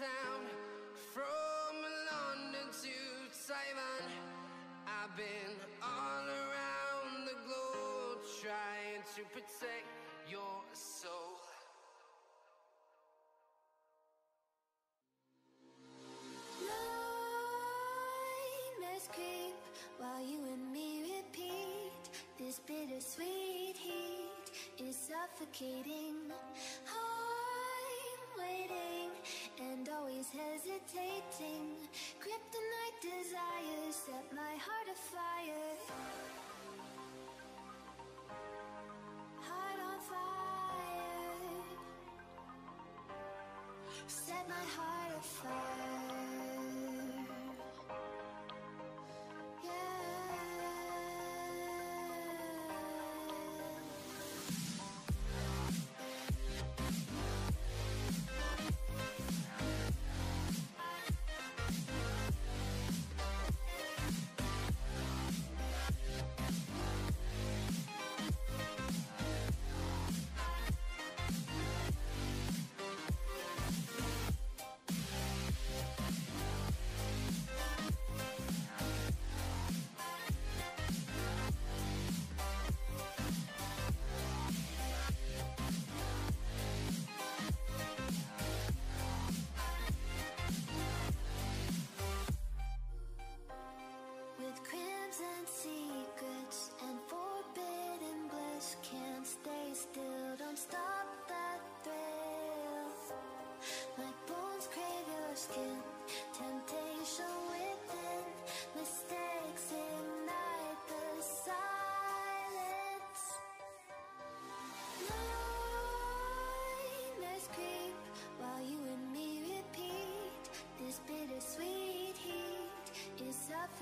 town, from London to Taiwan. I've been all around the globe trying to protect your soul. Blindness creep while you and me repeat this bittersweet heat is suffocating. hesitating. Kryptonite desires set my